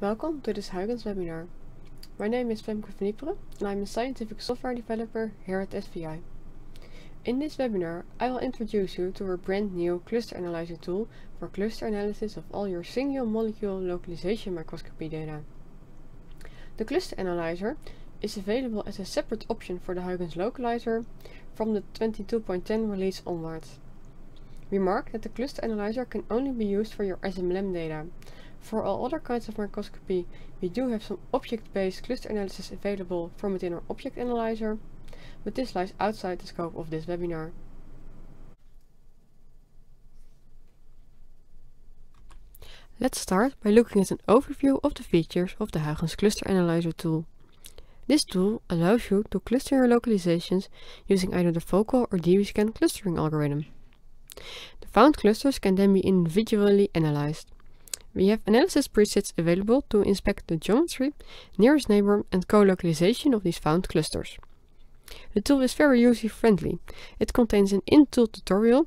Welcome to this Huygens webinar. My name is Femke van and I'm a scientific software developer here at SVI. In this webinar, I will introduce you to our brand new cluster analyzer tool for cluster analysis of all your single molecule localization microscopy data. The cluster analyzer is available as a separate option for the Huygens localizer from the 22.10 release onwards. Remark that the cluster analyzer can only be used for your SMLM data, for all other kinds of microscopy, we do have some object-based cluster analysis available from within our object analyzer, but this lies outside the scope of this webinar. Let's start by looking at an overview of the features of the Huygens Cluster Analyzer tool. This tool allows you to cluster your localizations using either the focal or DBSCAN clustering algorithm. The found clusters can then be individually analyzed. We have analysis presets available to inspect the geometry, nearest neighbor and co-localization of these found clusters. The tool is very user-friendly. It contains an in-tool tutorial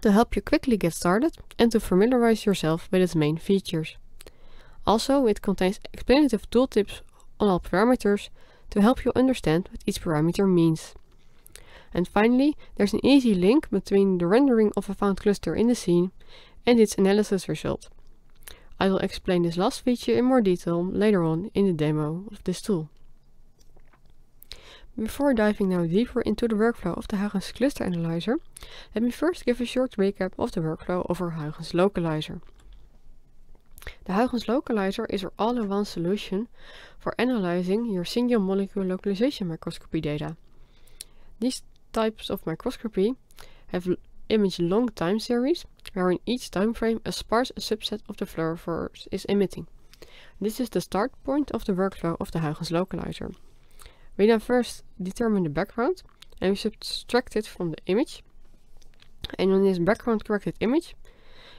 to help you quickly get started and to familiarize yourself with its main features. Also, it contains explanative tooltips on all parameters to help you understand what each parameter means. And finally, there's an easy link between the rendering of a found cluster in the scene and its analysis result. I will explain this last feature in more detail later on in the demo of this tool. Before diving now deeper into the workflow of the Huygens Cluster Analyzer, let me first give a short recap of the workflow of our Huygens Localizer. The Huygens Localizer is our all-in-one solution for analyzing your single molecule localization microscopy data. These types of microscopy have image long time series, where in each time frame a sparse subset of the fluorophores is emitting. This is the start point of the workflow of the Huygens localizer. We then first determine the background and we subtract it from the image. And on this background corrected image,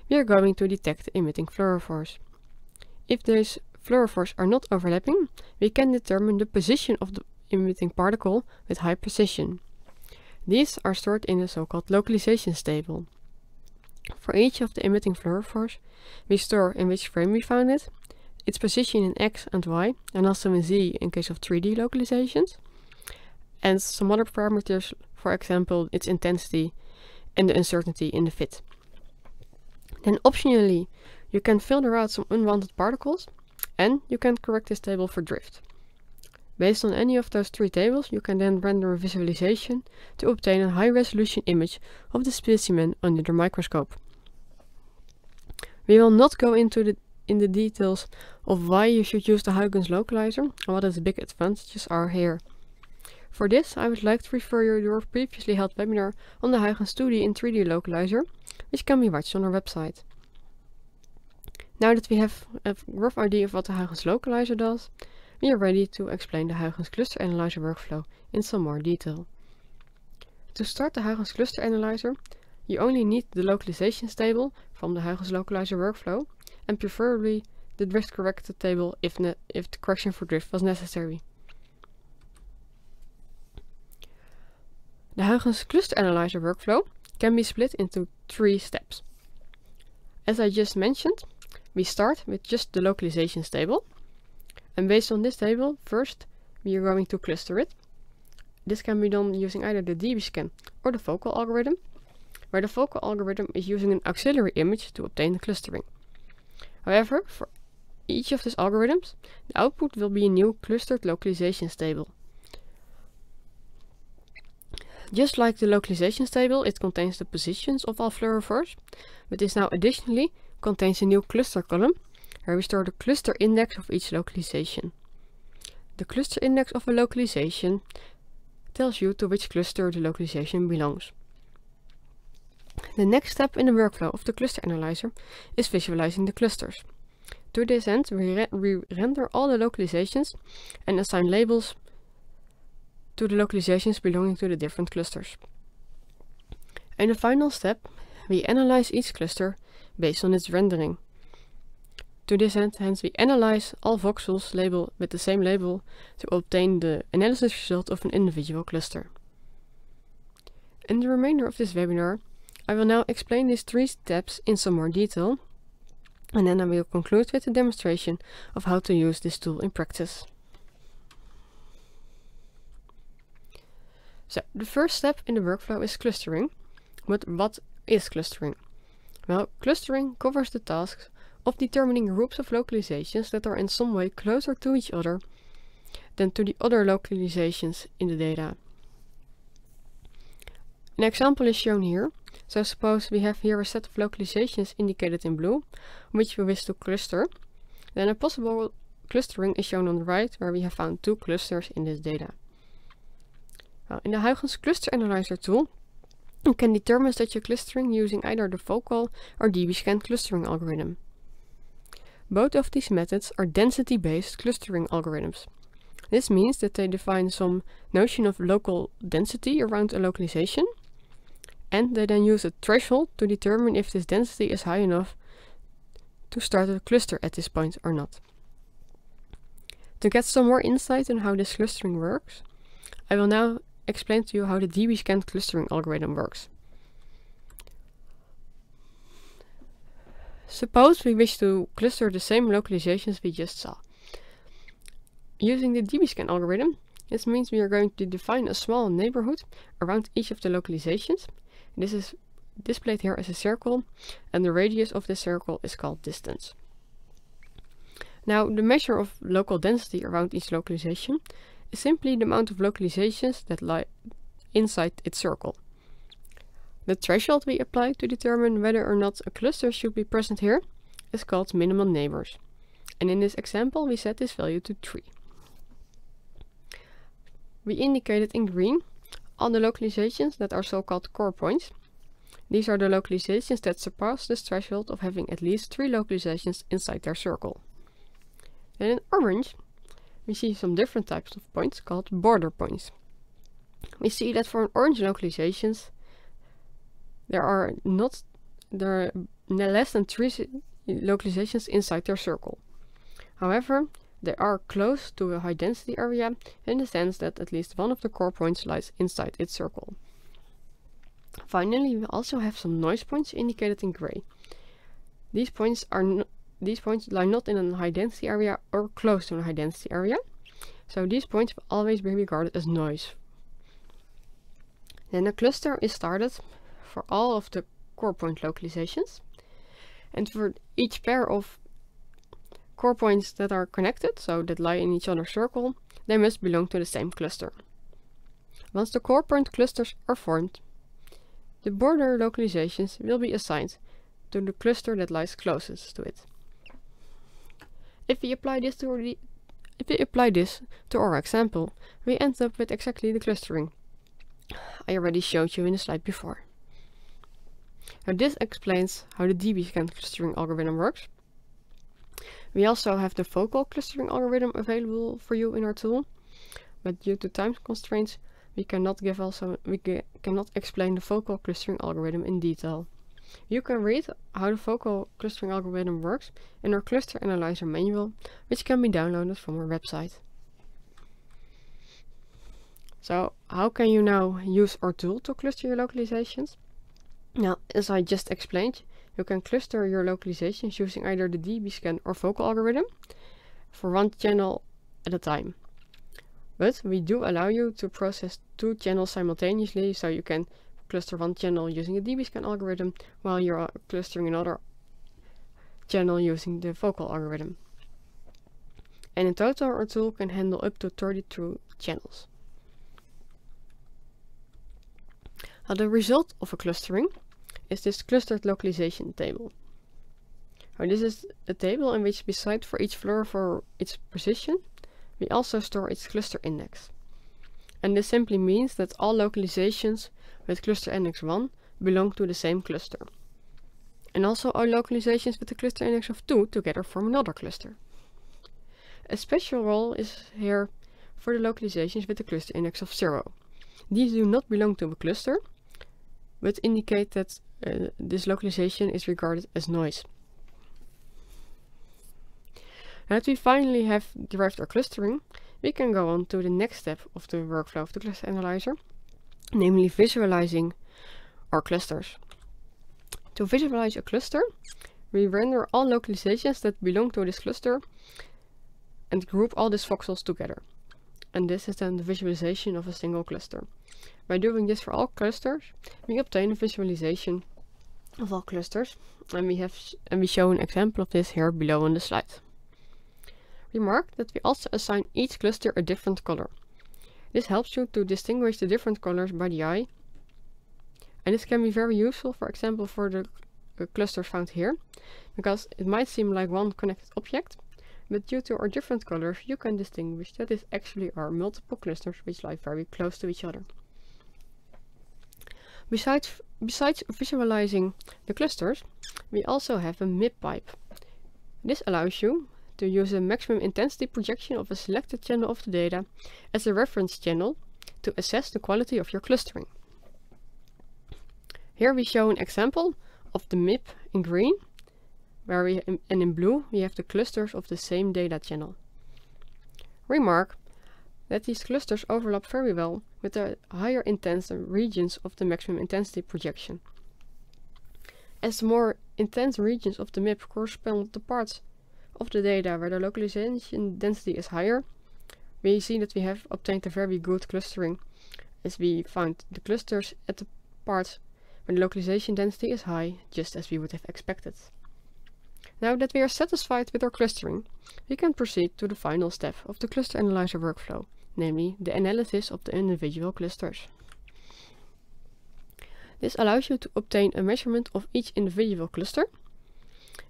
we are going to detect the emitting fluorophores. If these fluorophores are not overlapping, we can determine the position of the emitting particle with high precision. These are stored in the so-called localizations table. For each of the emitting fluorophores, we store in which frame we found it, its position in X and Y, and also in Z in case of 3D localizations, and some other parameters, for example, its intensity and the uncertainty in the fit. Then optionally, you can filter out some unwanted particles, and you can correct this table for drift. Based on any of those three tables, you can then render a visualization to obtain a high-resolution image of the specimen under the microscope. We will not go into the in the details of why you should use the Huygens localizer and what its big advantages are here. For this, I would like to refer you to our previously held webinar on the Huygens 2D in 3D localizer, which can be watched on our website. Now that we have a rough idea of what the Huygens localizer does, we are ready to explain the Huygens Cluster Analyzer workflow in some more detail. To start the Huygens Cluster Analyzer, you only need the localizations table from the Huygens Localizer workflow and preferably the drift corrected table if, if the correction for drift was necessary. The Huygens Cluster Analyzer workflow can be split into three steps. As I just mentioned, we start with just the localizations table and based on this table, first we are going to cluster it. This can be done using either the DBSCAN or the focal algorithm, where the focal algorithm is using an auxiliary image to obtain the clustering. However, for each of these algorithms, the output will be a new clustered localizations table. Just like the localizations table, it contains the positions of all fluorophores, but this now additionally contains a new cluster column where we store the cluster index of each localization. The cluster index of a localization tells you to which cluster the localization belongs. The next step in the workflow of the cluster analyzer is visualizing the clusters. To this end, we, re we render all the localizations and assign labels to the localizations belonging to the different clusters. In the final step, we analyze each cluster based on its rendering. To this end, hence we analyze all voxels labeled with the same label to obtain the analysis result of an individual cluster. In the remainder of this webinar, I will now explain these three steps in some more detail, And then I will conclude with a demonstration of how to use this tool in practice. So, the first step in the workflow is clustering. But what is clustering? Well, clustering covers the tasks of determining groups of localizations that are in some way closer to each other than to the other localizations in the data. An example is shown here. So suppose we have here a set of localizations indicated in blue, which we wish to cluster. Then a possible clustering is shown on the right, where we have found two clusters in this data. Now, in the Huygens Cluster Analyzer tool, you can determine such a clustering using either the Focal or dbScan clustering algorithm. Both of these methods are density-based clustering algorithms. This means that they define some notion of local density around a localization, and they then use a threshold to determine if this density is high enough to start a cluster at this point or not. To get some more insight on how this clustering works, I will now explain to you how the dbScan clustering algorithm works. Suppose we wish to cluster the same localizations we just saw. Using the dbScan algorithm, this means we are going to define a small neighborhood around each of the localizations. This is displayed here as a circle, and the radius of the circle is called distance. Now, the measure of local density around each localization is simply the amount of localizations that lie inside its circle. The threshold we apply to determine whether or not a cluster should be present here is called minimum neighbors. And in this example, we set this value to 3. We indicated in green all the localizations that are so-called core points. These are the localizations that surpass this threshold of having at least three localizations inside their circle. And in orange, we see some different types of points called border points. We see that for orange localizations, there are not there are less than three localizations inside their circle. However, they are close to a high density area in the sense that at least one of the core points lies inside its circle. Finally, we also have some noise points indicated in gray. These points are these points lie not in a high density area or close to a high density area. So these points will always be regarded as noise. Then a cluster is started for all of the core point localizations. And for each pair of core points that are connected, so that lie in each other's circle, they must belong to the same cluster. Once the core point clusters are formed, the border localizations will be assigned to the cluster that lies closest to it. If we apply this to the if we apply this to our example, we end up with exactly the clustering I already showed you in the slide before. Now this explains how the dbScan clustering algorithm works. We also have the focal clustering algorithm available for you in our tool, but due to time constraints, we cannot give also we cannot explain the focal clustering algorithm in detail. You can read how the focal clustering algorithm works in our cluster analyzer manual, which can be downloaded from our website. So how can you now use our tool to cluster your localizations? Now, as I just explained, you can cluster your localizations using either the dbScan or focal algorithm for one channel at a time. But we do allow you to process two channels simultaneously, so you can cluster one channel using the dbScan algorithm while you're clustering another channel using the focal algorithm. And in total our tool can handle up to 32 channels. Now the result of a clustering is this clustered localization table. Now this is a table in which beside for each fluorophore its position, we also store its cluster index. And this simply means that all localizations with cluster index 1 belong to the same cluster. And also all localizations with the cluster index of 2 together form another cluster. A special role is here for the localizations with the cluster index of 0. These do not belong to a cluster, but indicate that uh, this localization is regarded as noise. Now that we finally have derived our clustering, we can go on to the next step of the workflow of the cluster analyzer, namely visualizing our clusters. To visualize a cluster, we render all localizations that belong to this cluster and group all these voxels together. And this is then the visualization of a single cluster. By doing this for all clusters, we obtain a visualization of all clusters and we have and we show an example of this here below on the slide. Remark that we also assign each cluster a different color. This helps you to distinguish the different colors by the eye and this can be very useful for example for the uh, clusters found here because it might seem like one connected object but due to our different colors you can distinguish that these actually are multiple clusters which lie very close to each other. Besides, besides visualizing the clusters, we also have a MIP pipe. This allows you to use a maximum intensity projection of a selected channel of the data as a reference channel to assess the quality of your clustering. Here we show an example of the MIP in green, where we and in blue we have the clusters of the same data channel. Remark that these clusters overlap very well with the higher intensity regions of the maximum intensity projection. As the more intense regions of the MIP correspond to parts of the data where the localization density is higher, we see that we have obtained a very good clustering as we found the clusters at the parts where the localization density is high, just as we would have expected. Now that we are satisfied with our clustering, we can proceed to the final step of the cluster analyzer workflow, namely the analysis of the individual clusters. This allows you to obtain a measurement of each individual cluster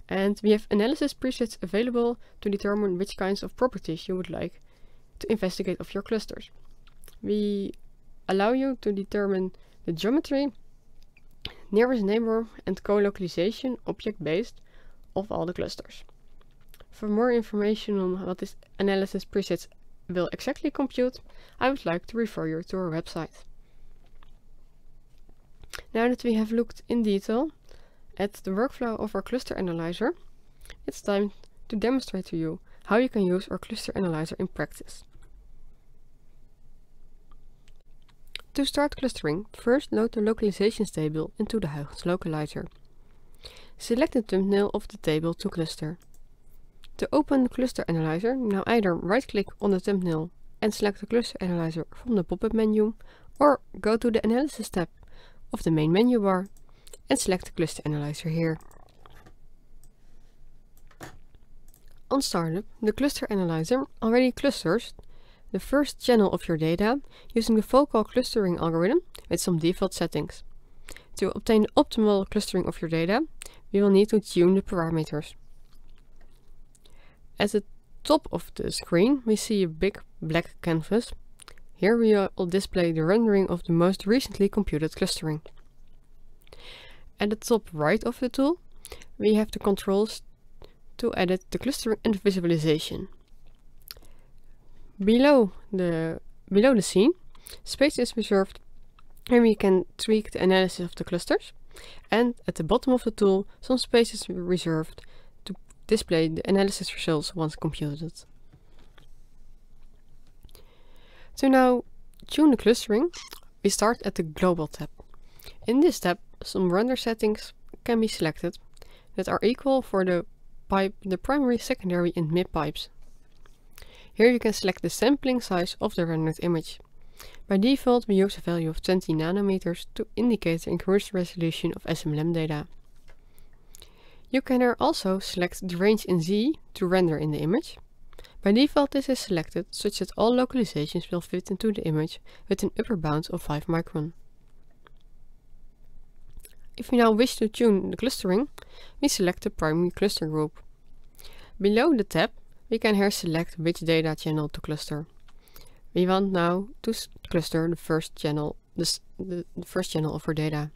and we have analysis presets available to determine which kinds of properties you would like to investigate of your clusters. We allow you to determine the geometry, nearest neighbor and co-localization object-based of all the clusters. For more information on what this analysis presets will exactly compute, I would like to refer you to our website. Now that we have looked in detail at the workflow of our cluster analyzer, it's time to demonstrate to you how you can use our cluster analyzer in practice. To start clustering, first load the localizations table into the Huygens localizer. Select the thumbnail of the table to cluster. To open the cluster analyzer, now either right-click on the thumbnail and select the cluster analyzer from the pop-up menu, or go to the Analysis tab of the main menu bar and select the cluster analyzer here. On startup, the cluster analyzer already clusters the first channel of your data using the focal clustering algorithm with some default settings. To obtain optimal clustering of your data, we will need to tune the parameters. At the top of the screen, we see a big black canvas. Here we will display the rendering of the most recently computed clustering. At the top right of the tool, we have the controls to edit the clustering and visualization. Below the, below the scene, space is reserved and we can tweak the analysis of the clusters. And at the bottom of the tool, some space is reserved to display the analysis results once computed. To now tune the clustering, we start at the Global tab. In this tab, some render settings can be selected that are equal for the pipe, the primary, secondary and MIP pipes. Here you can select the sampling size of the rendered image. By default, we use a value of 20 nanometers to indicate the increased resolution of SMLM data. You can also select the range in Z to render in the image. By default this is selected such that all localizations will fit into the image with an upper bound of 5 micron. If we now wish to tune the clustering, we select the primary cluster group. Below the tab, we can here select which data channel to cluster. We want now to cluster the first channel, this, the, the first channel of our data.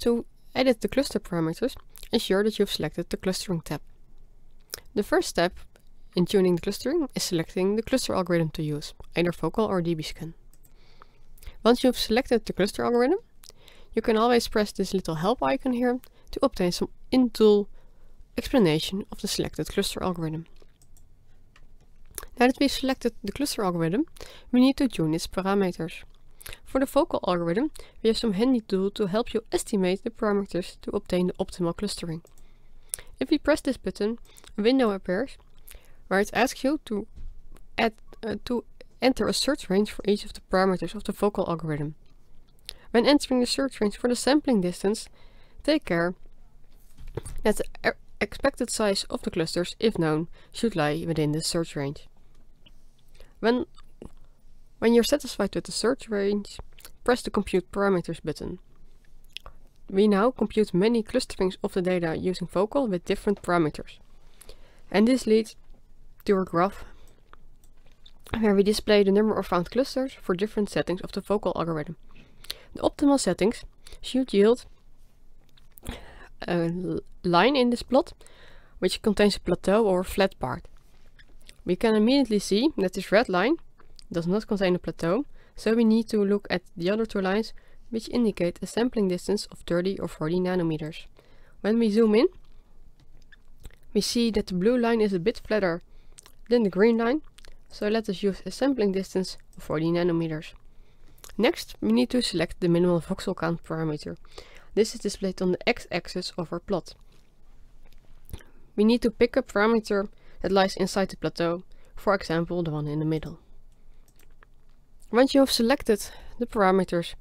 To edit the cluster parameters, ensure that you've selected the clustering tab. The first step in tuning the clustering is selecting the cluster algorithm to use, either Focal or dbScan. Once you've selected the cluster algorithm, you can always press this little help icon here to obtain some in-tool explanation of the selected cluster algorithm. Now that we've selected the cluster algorithm, we need to tune its parameters. For the focal algorithm, we have some handy tool to help you estimate the parameters to obtain the optimal clustering. If we press this button, a window appears where it asks you to add uh, to enter a search range for each of the parameters of the focal algorithm. When entering the search range for the sampling distance, take care that the expected size of the clusters, if known, should lie within the search range. When, when you're satisfied with the search range, press the Compute Parameters button. We now compute many clusterings of the data using Focal with different parameters. And this leads to a graph where we display the number of found clusters for different settings of the Focal algorithm. The optimal settings should yield a line in this plot which contains a plateau or flat part. We can immediately see that this red line does not contain a plateau, so we need to look at the other two lines which indicate a sampling distance of 30 or 40 nanometers. When we zoom in, we see that the blue line is a bit flatter than the green line, so let us use a sampling distance of 40 nanometers. Next, we need to select the minimal voxel count parameter. This is displayed on the x-axis of our plot. We need to pick a parameter that lies inside the plateau, for example the one in the middle. Once you have selected the parameters,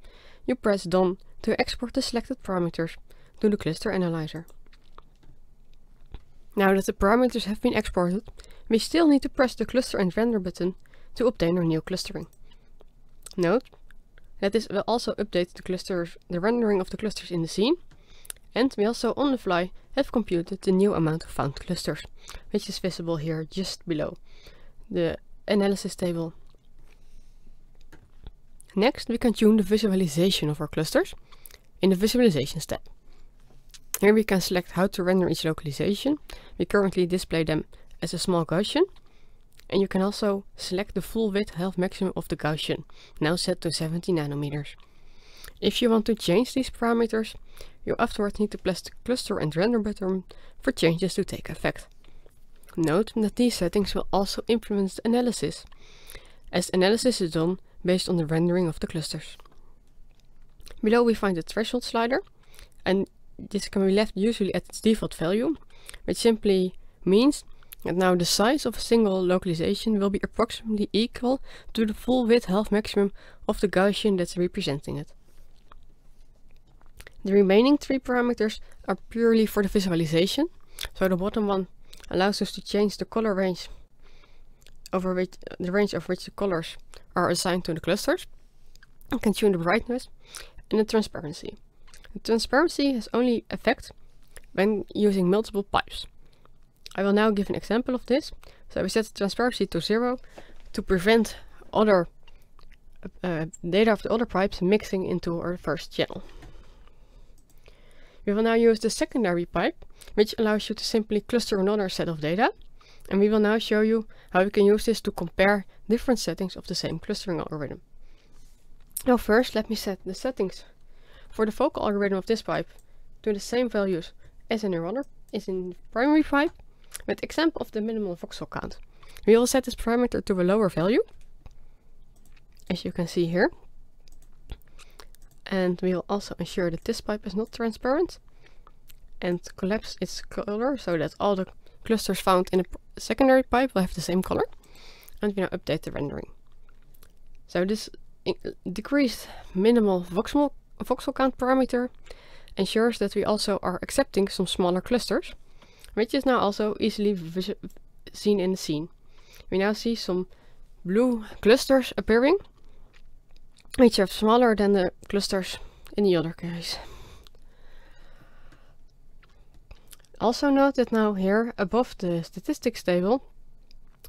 you press Done to export the selected parameters to the cluster analyzer. Now that the parameters have been exported, we still need to press the cluster and render button to obtain our new clustering. Note that this will also update the clusters, the rendering of the clusters in the scene, and we also on the fly have computed the new amount of found clusters, which is visible here just below the analysis table. Next, we can tune the visualization of our clusters in the Visualizations tab. Here we can select how to render each localization. We currently display them as a small Gaussian. And you can also select the full width half maximum of the Gaussian, now set to 70 nanometers. If you want to change these parameters, you afterwards need to press the cluster and render button for changes to take effect. Note that these settings will also influence the analysis, as analysis is done based on the rendering of the clusters. Below we find the threshold slider, and this can be left usually at its default value, which simply means that now the size of a single localization will be approximately equal to the full width half maximum of the Gaussian that's representing it. The remaining three parameters are purely for the visualization, so the bottom one allows us to change the color range over which the range of which the colors are assigned to the clusters. You can tune the brightness and the transparency. The transparency has only effect when using multiple pipes. I will now give an example of this. So we set the transparency to zero to prevent other uh, data of the other pipes mixing into our first channel. We will now use the secondary pipe, which allows you to simply cluster another set of data. And we will now show you how we can use this to compare different settings of the same clustering algorithm. Now first, let me set the settings for the focal algorithm of this pipe to the same values as in the other, is in the primary pipe, with example of the minimal voxel count. We will set this parameter to a lower value, as you can see here. And we will also ensure that this pipe is not transparent and collapse its color so that all the clusters found in the secondary pipe will have the same color. And we now update the rendering. So this decreased minimal voxel, voxel count parameter ensures that we also are accepting some smaller clusters, which is now also easily seen in the scene. We now see some blue clusters appearing, which are smaller than the clusters in the other case. Also note that now here above the statistics table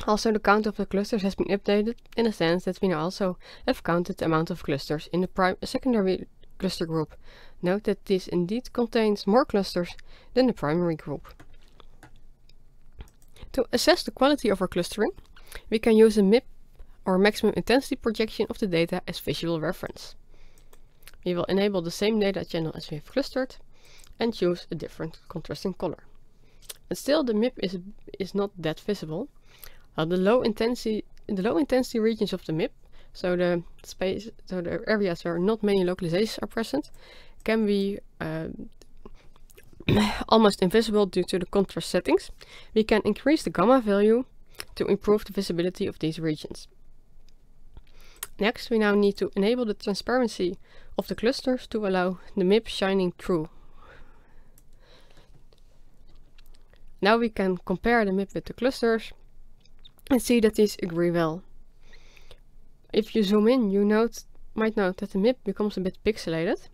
also the count of the clusters has been updated in the sense that we now also have counted the amount of clusters in the secondary cluster group. Note that this indeed contains more clusters than the primary group. To assess the quality of our clustering, we can use a MIP or maximum intensity projection of the data as visual reference. We will enable the same data channel as we have clustered and choose a different contrasting color. But still the MIP is, is not that visible. Uh, the, low intensity, the low intensity regions of the MIP so the space, so the areas where not many localizations are present, can be uh, almost invisible due to the contrast settings. We can increase the gamma value to improve the visibility of these regions. Next, we now need to enable the transparency of the clusters to allow the MIP shining through. Now we can compare the MIP with the clusters and see that these agree well. If you zoom in, you note, might note that the MIP becomes a bit pixelated.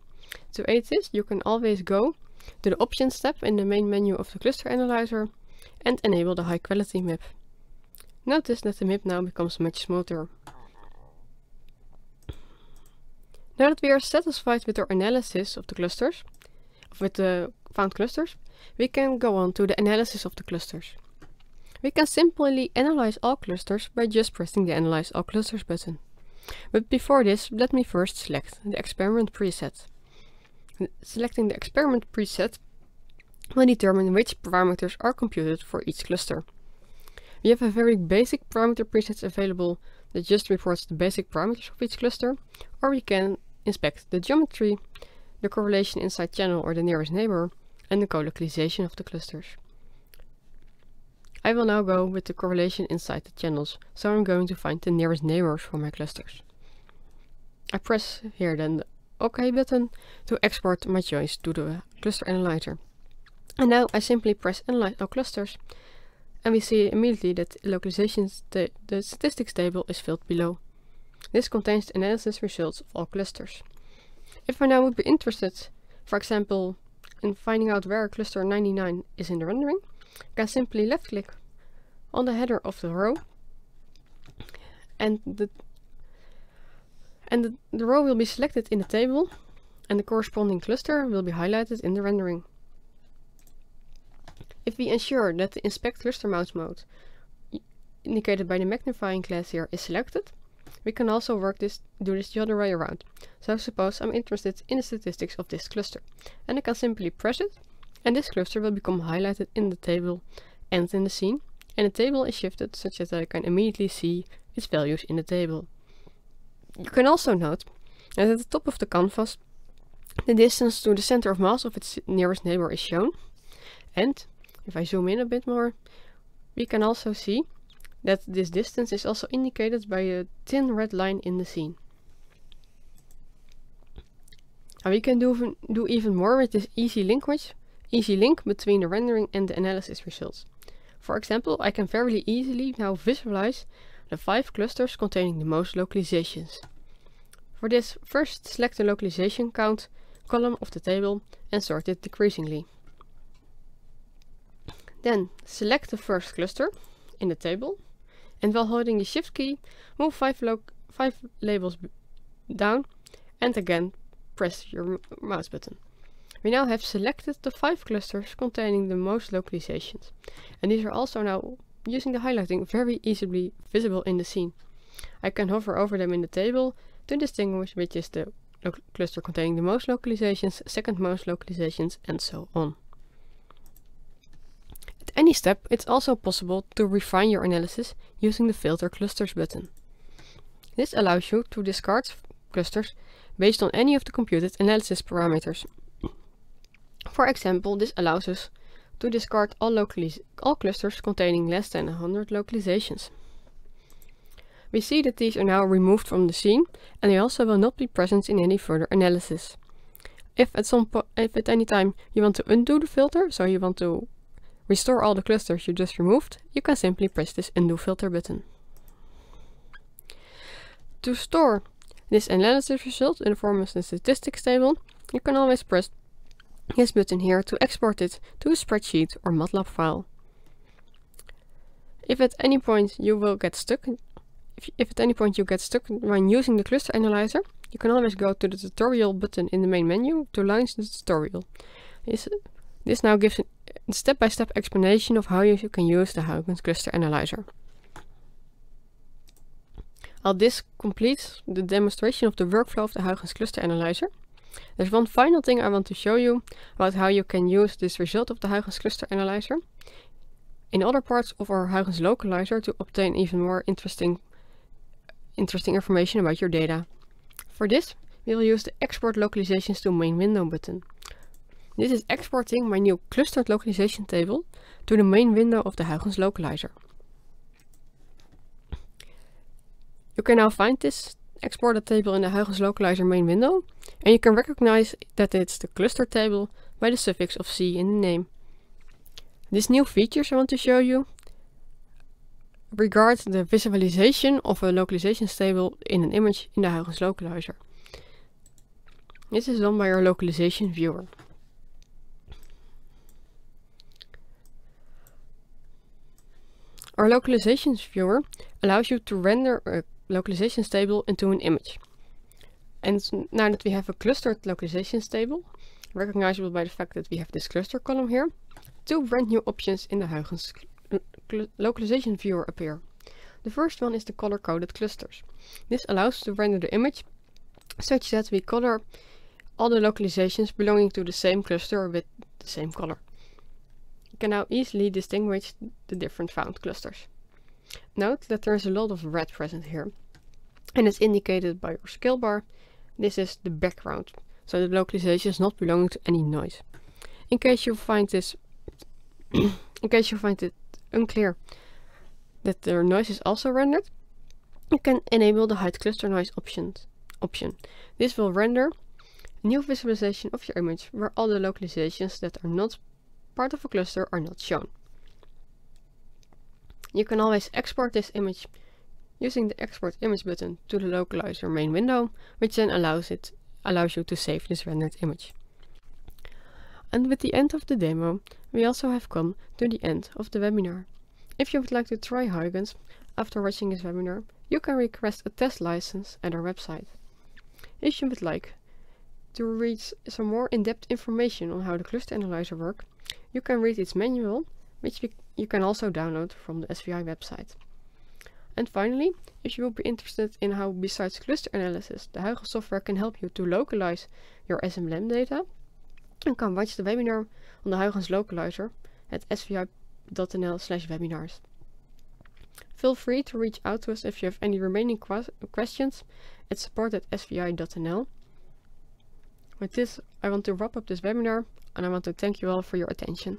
To aid this, you can always go to the Options tab in the main menu of the cluster analyzer and enable the high quality MIP. Notice that the MIP now becomes much smoother. Now that we are satisfied with our analysis of the clusters, with the found clusters, we can go on to the analysis of the clusters. We can simply analyze all clusters by just pressing the Analyze All Clusters button. But before this, let me first select the experiment preset. Selecting the experiment preset will determine which parameters are computed for each cluster. We have a very basic parameter preset available that just reports the basic parameters of each cluster, or we can inspect the geometry, the correlation inside channel or the nearest neighbor, and the co-localization of the clusters. I will now go with the correlation inside the channels, so I'm going to find the nearest neighbors for my clusters. I press here then the OK button to export my choice to the cluster analyzer. And now I simply press Analyze all clusters and we see immediately that localization the, the statistics table is filled below. This contains the analysis results of all clusters. If I now would be interested, for example, in finding out where cluster 99 is in the rendering, I can simply left click on the header of the row and the and the, the row will be selected in the table and the corresponding cluster will be highlighted in the rendering. If we ensure that the Inspect Cluster Mouse mode indicated by the magnifying glass here is selected, we can also work this, do this the other way around. So suppose I'm interested in the statistics of this cluster, and I can simply press it, and this cluster will become highlighted in the table and in the scene, and the table is shifted such that I can immediately see its values in the table. You can also note that at the top of the canvas, the distance to the center of mass of its nearest neighbor is shown, and if I zoom in a bit more, we can also see that this distance is also indicated by a thin red line in the scene. And we can do, do even more with this easy linkage, easy link between the rendering and the analysis results. For example, I can very easily now visualize the five clusters containing the most localizations. For this, first select the localization count column of the table and sort it decreasingly. Then select the first cluster in the table and while holding the shift key, move 5, five labels down and again press your mouse button. We now have selected the 5 clusters containing the most localizations. And these are also now, using the highlighting, very easily visible in the scene. I can hover over them in the table to distinguish which is the cluster containing the most localizations, second most localizations, and so on any step, it's also possible to refine your analysis using the Filter Clusters button. This allows you to discard clusters based on any of the computed analysis parameters. For example, this allows us to discard all, all clusters containing less than 100 localizations. We see that these are now removed from the scene and they also will not be present in any further analysis. If at some if at any time you want to undo the filter, so you want to restore all the clusters you just removed, you can simply press this undo filter button. To store this analysis result in the form of a statistics table, you can always press this button here to export it to a spreadsheet or MATLAB file. If at any point you will get stuck, if, if at any point you get stuck when using the cluster analyzer, you can always go to the tutorial button in the main menu to launch the tutorial. This, this now gives an step-by-step -step explanation of how you can use the Huygens Cluster Analyzer. Well, this completes the demonstration of the workflow of the Huygens Cluster Analyzer. There's one final thing I want to show you about how you can use this result of the Huygens Cluster Analyzer in other parts of our Huygens Localizer to obtain even more interesting interesting information about your data. For this, we will use the Export Localizations to Main Window button. This is exporting my new clustered localization table to the main window of the Huygens localizer. You can now find this exported table in the Huygens localizer main window and you can recognize that it's the cluster table by the suffix of C in the name. These new features I want to show you regard the visualization of a localization table in an image in the Huygens localizer. This is done by our localization viewer. Our localizations viewer allows you to render a localizations table into an image. And now that we have a clustered localizations table, recognizable by the fact that we have this cluster column here, two brand new options in the Huygens localization viewer appear. The first one is the color-coded clusters. This allows to render the image such that we color all the localizations belonging to the same cluster with the same color. Can now easily distinguish the different found clusters. Note that there is a lot of red present here and it's indicated by your scale bar. This is the background, so the localization is not belonging to any noise. In case you find this in case you find it unclear that the noise is also rendered, you can enable the hide cluster noise options option. This will render a new visualization of your image where all the localizations that are not part of a cluster are not shown. You can always export this image using the export image button to the localizer main window, which then allows it allows you to save this rendered image. And with the end of the demo, we also have come to the end of the webinar. If you would like to try Huygens after watching this webinar, you can request a test license at our website. If you would like to read some more in-depth information on how the cluster analyzer works, you can read its manual, which you can also download from the SVI website. And finally, if you will be interested in how besides cluster analysis, the Huygens software can help you to localize your SMLM data, you can watch the webinar on the Huygens localizer at svi.nl slash webinars. Feel free to reach out to us if you have any remaining questions at support at svi.nl. With this, I want to wrap up this webinar and I want to thank you all for your attention.